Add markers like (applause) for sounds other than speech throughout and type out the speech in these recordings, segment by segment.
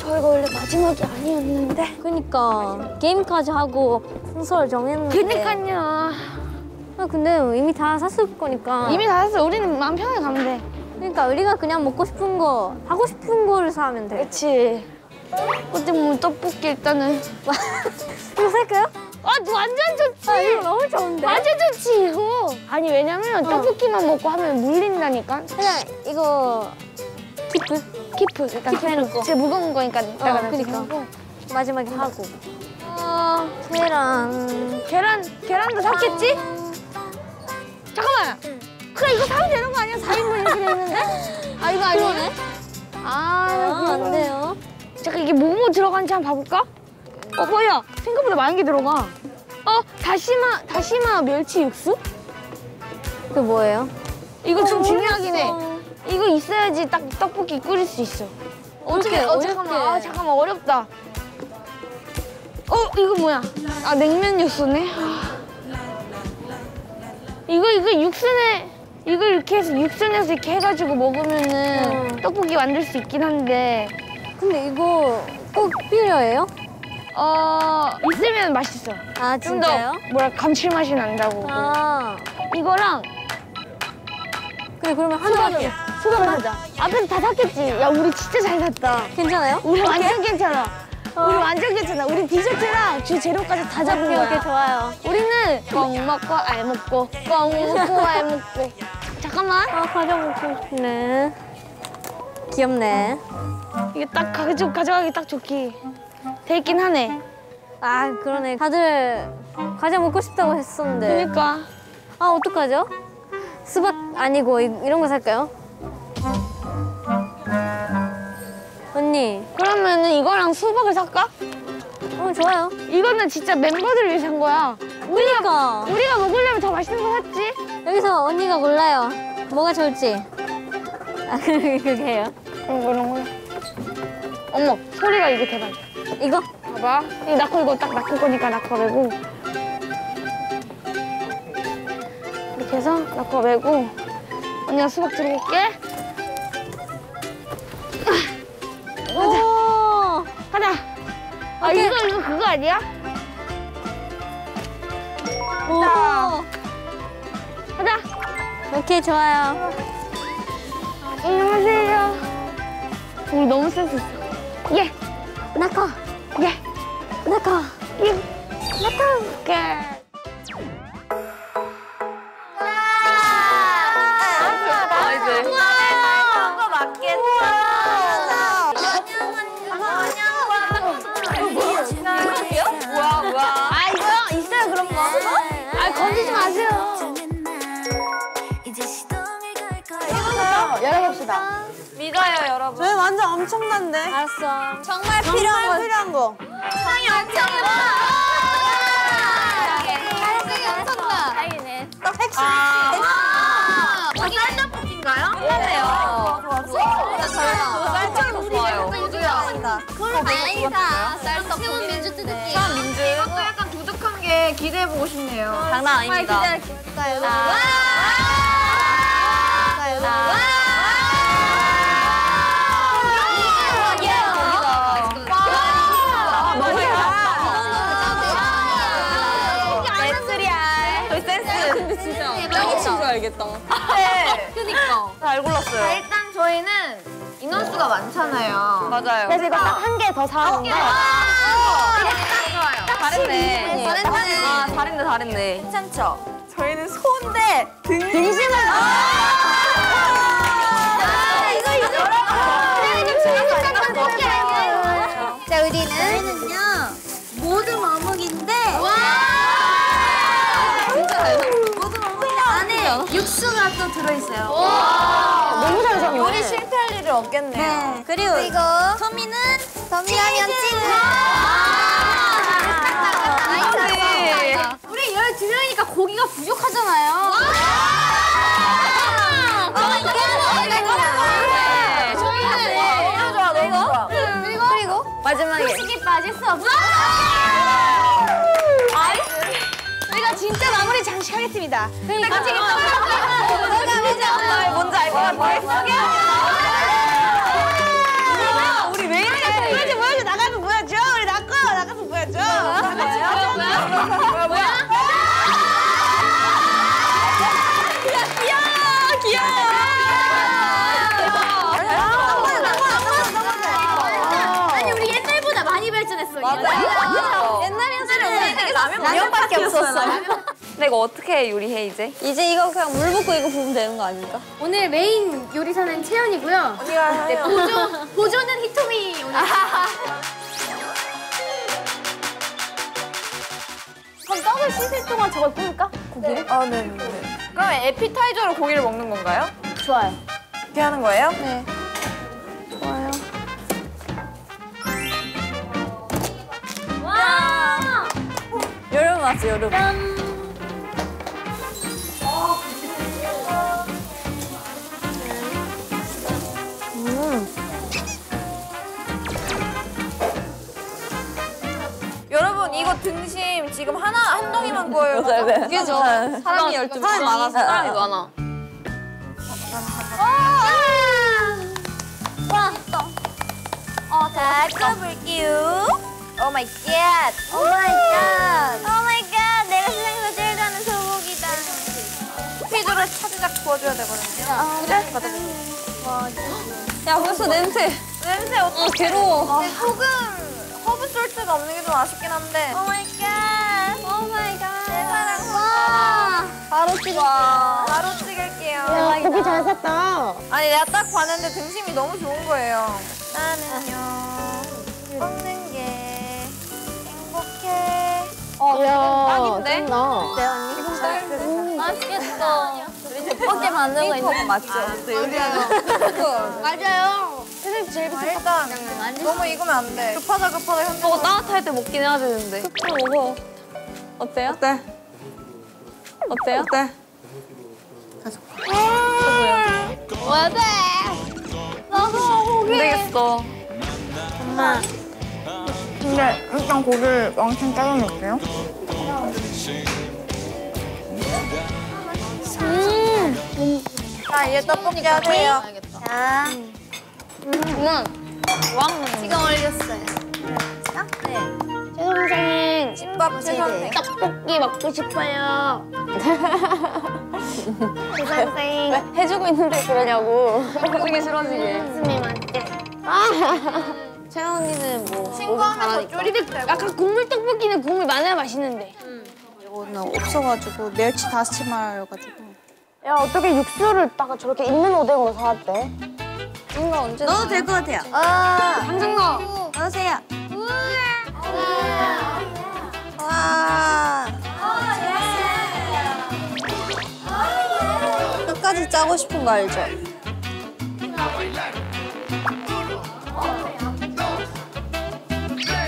저희가 원래 마지막이 아니었는데. 그니까 게임까지 하고 순서를 정했는데. 그니까요. 아, 근데 이미 다 샀을 거니까. 이미 다 샀어. 우리는 마음 편하게 가면 돼. 그러니까 우리가 그냥 먹고 싶은 거 하고 싶은 거를 사면 돼. 그렇지. 어때 뭐 떡볶이 일단은. 이거 살까요? 아 완전 좋지. 아 이거 너무 좋은데. 완전 좋지 이거. 아니 왜냐면 어. 떡볶이만 먹고 하면 물린다니까. 그냥 이거 keep keep 일단 keep 해놓고. 제일 무거운 거니까 이따가 어, 그니까. 마지막에 하고. 어 계란. 계란 계란도 샀겠지? 잠깐만. 그래 이거 사면 되는 거 아니야? 4인분 이렇게 돼 있는데? (laughs) 아 이거 아니야? 그러네. 아, 아, 안 돼요. 잠깐 이게 뭐뭐 들어간지 한번 봐볼까? 어 뭐야? 생각보다 많은 게 들어가. 어 다시마 다시마 멸치 육수? 그 뭐예요? 이거 좀 어, 중요하긴 해. 이거 있어야지 딱 떡볶이 끓일 수 있어. 어떻게? 어. 잠깐만. 아 잠깐만 어렵다. 어 이거 뭐야? 아 냉면 육수네. 아. 이거 이거 육수내 이걸 이렇게 해서 육수내서 이렇게 해가지고 먹으면은 음. 떡볶이 만들 수 있긴 한데 근데 이거 꼭 필요해요? 어 있으면 맛있어. 아 진짜요? 뭐라 감칠맛이 난다고. 아 이거랑 그래 그러면 하나만 수박을 사자. 앞에서 다 샀겠지. 야 우리 진짜 잘 샀다. 괜찮아요? 우리 완전 괜찮아. 어. 우리 완전 괜찮아. 우리 디저트랑 주 재료까지 다 잡은 오케이 거야. 오케이 좋아요. 우리는 뻥 먹고 알 먹고 뻥 먹고 알 먹고. 잠깐만. 아 과자 먹고 싶네. 귀엽네. 이게 딱 가져 가져가기 딱 좋기. 돼 있긴 하네. 아 그러네. 다들 과자 먹고 싶다고 했었는데. 그러니까 아 어떡하죠? 수박 아니고 이, 이런 거 살까요? 언니. 그러면 은 이거랑 수박을 살까? 어 좋아요. 이거는 진짜 멤버들을 위해 산 거야. 그러니까 우리가 먹으려면 더 맛있는 거 샀지. 여기서 언니가 골라요. 뭐가 좋을지. 아 그렇게 해요. 이런 거 이런 거. 어머 소리가 이게 대박. 이거? 봐봐. 이 낳고 이거 딱 낳고 거니까 매고. 해서 낳고 매고. 언니가 수박 들고 올게. 오. 가자. 아 오케이. 이거 이거 그거 아니야? 오. 가자. 오케이 좋아요. 안녕하세요. 우리 너무 센스 있어. 예. 나카 예. 나카. 예. 나타. 오케이. 믿어요 여러분. 저희 완전 엄청난데. 알았어. 정말 필요한 거. 필요한 거. 상이 엄청 사랑이 엄청나. 다행이네. 택시. 아, 쌀떡볶인가요? 그러네요. 쌀떡 우리 우주야. 그럼 다행이다. 쌀떡 세운 민주 뜯기. 민주. 이것도 약간 두둑한 게 기대해보고 싶네요. 장난 아닙니다. 저희 알겠다. 그니까. 잘 골랐어요. 일단 저희는 인원수가 많잖아요. 맞아요. 그래서 이거 딱 한 개 더 사왔는데. 좋아요. 잘했네. 잘했네. 아, 잘했네, 잘했네. 괜찮죠? 저희는 소인데 등심을. 이거 이거. 자 우리는 또 들어있어요. 너무 잘 샀네. 요리 실패할 일은 없겠네요. 네. 그리고 그리고 토미는 토미하면 치즈. 아, 우리 12명이니까 고기가 부족하잖아요. 너무 좋아, 너무 좋아. 그리고 그리고 마지막에. 솔직히 빠질 수 없어. 진짜 마무리 장식하겠습니다. 그러니까 솔직히 뭔지 알것 같아. 보여줘 보여줘. 나가서 보여줘. 우리 나꺼 나가서 보여줘. 나가서 보여줘. 뭐야? 뭐야? 아니 우리 옛날보다 많이 발전했어. 맞아 라면 라면밖에 없었어. 근데 이거 어떻게 요리해 이제? 이제 이거 그냥 물 붓고 이거 부으면 되는 거 아닙니까? 오늘 메인 요리사는 채연이고요. 언니가 해요. 보조 보조는 히토미 오늘. 그럼 떡을 씻을 동안 저걸 구울까? 고기를? 아 네 네. 그러면 에피타이저로 고기를 먹는 건가요? 좋아요. 이렇게 하는 거예요? 네. 여름 왔어 여름. 여러분 이거 등심 지금 하나 한 덩이만 구워요. 네네. 그죠? 사람이 열두 사람이 많아서. 사람이 많아. 어, 자, 꺼볼게요. Oh my god. Oh my god. Oh my god. 스피드로 차지작 구워줘야 되거든요. 그래? 야 벌써 냄새. 냄새 어떡해. 어 괴로워. 네, 소금, 허브 salt가 없는 게 좀 아쉽긴 한데. Oh my god. Oh my god. 내 사랑. 와. 바로 찍어. 바로 찍을게요. 고기 잘 샀다. 아니 내가 딱 봤는데 등심이 너무 좋은 거예요. 나는요 먹는 게 행복해. 어, 이야, 딱인데? 나. 맛있겠어. 떡볶이 만들고 있는 거 맞죠? (laughs) 맞아요. 선생님 제일 아, 일단 너무 익으면 안 돼. 급하다 급하다 현재. 저거 따뜻할 때 먹긴 해야 되는데. 또 먹어. 어때요? 어때? 어때요? 어때? 너무 안 되겠어. 엄마. 근데 일단 고기를 왕창 짜서 넣을게요. 자 이제 떡볶이 하세요. 자, 왕 지금 올렸어요. 최선생 집밥 최선생. 떡볶이 먹고 싶어요. (laughs) 최선생 해주고 있는데 그러냐고. 그게 싫어지게. 스님한테. 채연 언니는 뭐 친구하면서 쪼리들 되고. 약간 국물 떡볶이는 국물 많아야 맛있는데. 이거는 없어가지고 멸치 다시마여가지고. 야 어떻게 육수를 따가 저렇게 있는 오뎅으로 사왔대? 이거 언제? 넣어도 될 것 같아요. 아, 당장 넣어. 넣으세요. 와. 끝까지 짜고 싶은 거 알죠?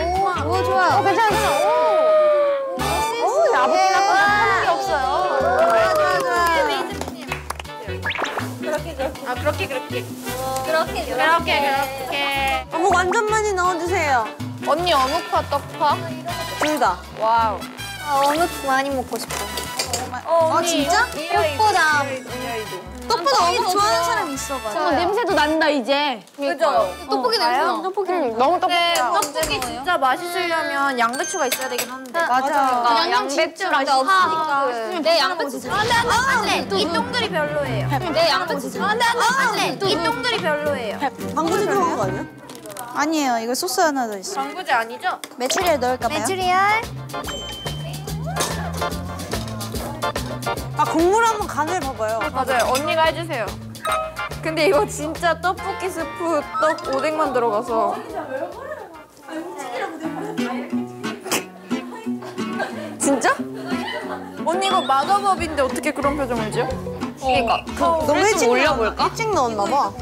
오, 오 좋아요. 괜찮아 괜찮아. 아 그렇게 그렇게. 그렇게 그렇게 그렇게. 어묵 완전 많이 넣어주세요. 언니 어묵파 떡파? 둘 다. 와우. 아, 어묵 많이 먹고 싶어. 어, 아, 진짜? 떡보다. 떡보다 어묵 좋아하는 사람 있어가지고. 어, 냄새도 난다 이제. 그죠? 떡볶이 냄새 나. 떡볶이 너무 떡볶이. 떡볶이 진짜 맛있으려면 양배추가 있어야 되긴 한데. 그러니까 양배추랑 진짜 파. 없으니까. 내 양배추. 안돼 안돼 안돼. 이 똥들이 별로예요. 내 양배추. 안돼 안돼 안돼. 이 똥들이 별로예요. 방구지 들어간 거 아니야? 아니에요. 이거 소스 하나 더 있어. 방구제 아니죠? 메추리알 넣을까 봐요. 메추리알. 국물 한번 간을 봐봐요. 맞아요. 언니가 해주세요. 근데 이거 진짜 떡볶이 스프 떡 오뎅만 들어가서. 진짜? 언니 이거 마더법인데 어떻게 그런 표정을 지어? 그러니까 너무 일찍 올려볼까? 일찍 넣었나 봐.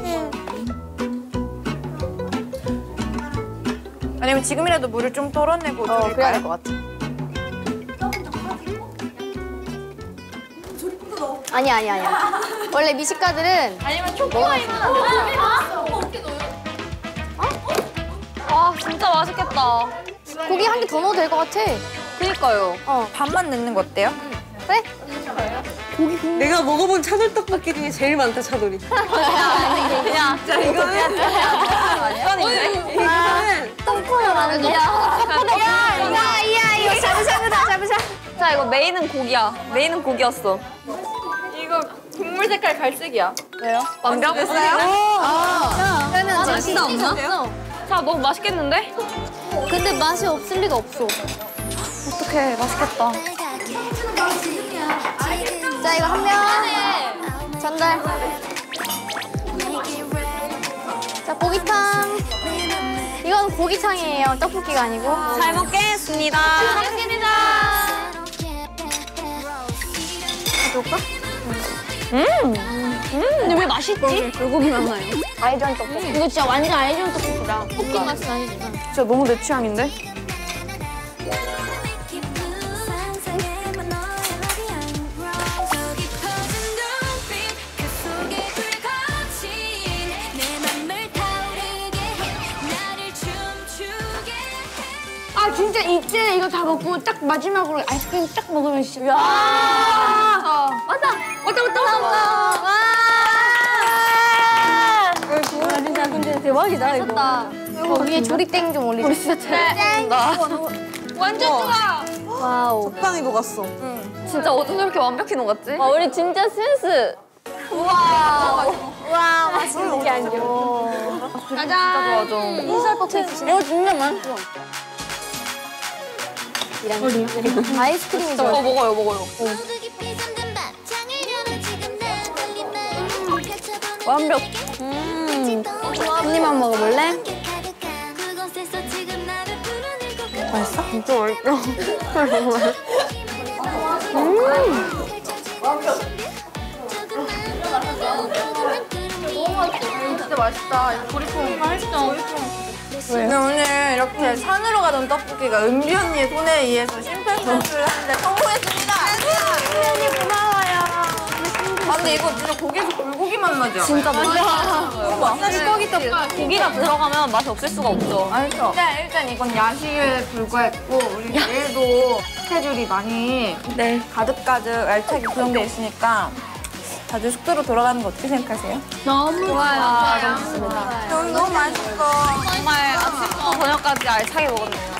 아니면 지금이라도 물을 좀 덜어내고 어, 그래야 될? 것 같아. 아니 아니 아니야. 원래 미식가들은 아니면 초코아이만 아 진짜 맛있겠다. 고기 한 개 더 넣어도 될 것 같아. 그니까요. 반만 넣는 거 어때요? 그래? 내가 먹어본 차돌 떡볶이 중에 제일 많다 차돌이. 야, 자 이거는 이거는 똥코가 많은데? 야야 야 이거 샤브샤브다 샤브샤브. 자 이거 메인은 고기야. 메인은 고기였어. 국물 색깔 갈색이야. 완벽. 그러면 맛이 없나? 자 너무 맛있겠는데? 근데 맛이 없을 리가 없어. 어떡해 맛있겠다. 자, 이거 한 명. 전달. 자, 고기탕. 이건 고기탕이에요. 떡볶이가 아니고. 잘 먹겠습니다. 먹겠습니다. 가져올까? 근데 왜 맛있지? 불고기만 나요. 아이전 떡볶이. 이거 진짜 완전 아이전 떡볶이다. 떡볶이 맛은 아니지만. 진짜 너무 내 취향인데? 아 진짜 이때 이거 다 먹고 딱 마지막으로 아이스크림 딱 먹으면 진짜. 야. 왔다! 왔다, 왔다, 왔다! 와! 와, 진짜 근데 대박이다, 이거. 어, 위에 조리땡 좀 올리자. 우리 진짜 땡! 완전 좋아. 와우. 빵이 녹았어. 진짜 어쩜 저렇게 완벽히 녹았지? 아, 우리 진짜 센스. 우와. 와, 맛있는 게 아니고. 진짜 좋아 좀. 인설 거 드시네. 이거 진짜 맛있어. 아이스크림이죠. 어 먹어요 먹어요. 완벽. 음. 한 입만 먹어볼래? 맛있어? 진짜 맛있어. 진짜 맛있다. 이거 보리콩. 맛있어. 근데 오늘 이렇게 산으로 가던 떡볶이가 은비 언니의 손에 의해서 심폐소생술을 하는데 성공했습니다. 은비 언니 고마워요. 아 근데 이거 진짜 고기에서 불고기만 나지 않아요? 진짜 맛있어. 찌꺼기 떡볶이. 고기가 들어가면 맛이 없을 수가 없죠. 알죠? 일단, 일단 이건 야식에 불과했고 우리 내일도 스케줄이 많이 네. 가득가득 알차게 구성되어 있으니까 다들 숙소로 돌아가는 거 어떻게 생각하세요? 너무 좋아요. 너무 너무 맛있어. 정말 아침부터 저녁까지 알차게 먹었네요.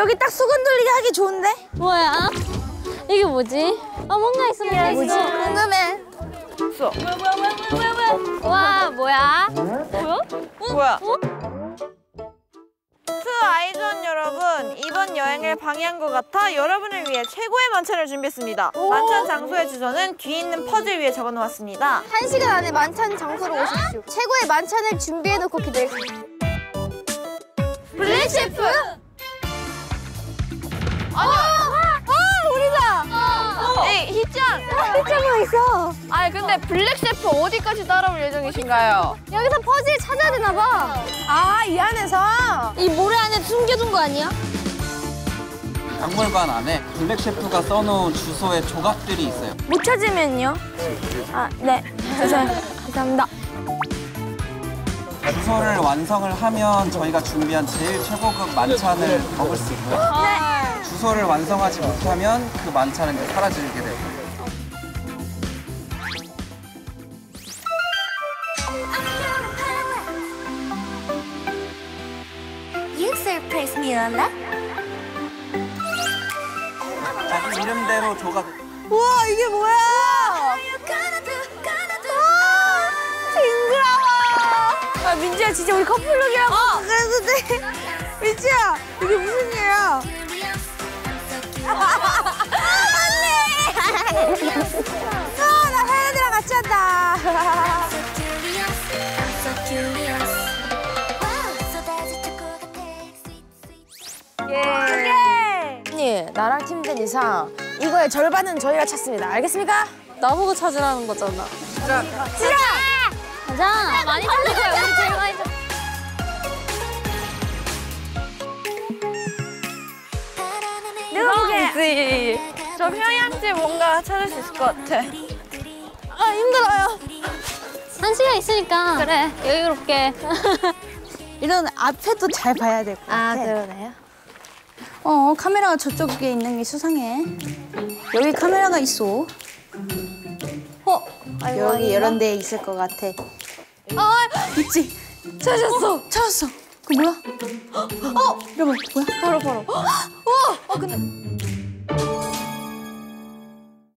여기 딱 수건 돌리기 하기 좋은데? 뭐야? 이게 뭐지? 아, 뭔가 있어, 뭔가 있어. 궁금해. 와, 뭐야? 뭐야? To 아이즈원 여러분 이번 여행을 방해한 것 같아 여러분을 위해 최고의 만찬을 준비했습니다. 만찬 장소의 주소는 뒤에 있는 퍼즐 위에 적어놓았습니다. 한 시간 안에 만찬 장소로 오십시오. 최고의 만찬을 준비해놓고 기다리겠습니다. 블랙 셰프! 에이 희짱! 피자가 있어. 아 근데 블랙 셰프 어디까지 따라올 예정이신가요? 여기서 퍼즐 찾아야 되나 봐. 아 이 안에서? 이 모래 안에 숨겨둔 거 아니야? 박물관 안에 블랙 셰프가 써놓은 주소의 조각들이 있어요. 못 찾으면요? 아, 네. 죄송, 죄송합니다. 주소를 완성을 하면 저희가 준비한 제일 최고급 만찬을 먹을 수 있고요. 주소를 완성하지 못하면 그 만찬은 이제 사라지게 되고. You surprise me, Lola. 자기 이름대로 조각. 우와 이게 뭐야? 징그러워. 아, 민지야, 진짜 우리 커플룩이라고 그랬는데. (laughs) 민지야, 이게 무슨 일이야? 아, 나 사연이랑 같이 한다. Sweet. 언니, 나랑 팀된 이상 이거의 절반은 저희가 찾습니다. 알겠습니까? 나보고 찾으라는 거잖아. 싫어! 가자. 많이 찾을 거야. 우리 제일 많이 찾 그지. 저 휴양지 뭔가 찾을 수 있을 것 같아. 아, 힘들어요. 한 시간 있으니까 그래 여유롭게 (laughs) 이런 앞에도 잘 봐야 될 것 같아. 아 그러네요 어, 카메라가 저쪽에 있는 게 수상해. 여기 카메라가 있어. 어? 여기 이런 데 있을 것 같아. 아, 있지? 찾았어. 찾았어. 그 뭐야? 어, 여러분, 뭐야? 바로 바로. 어, 어, 근데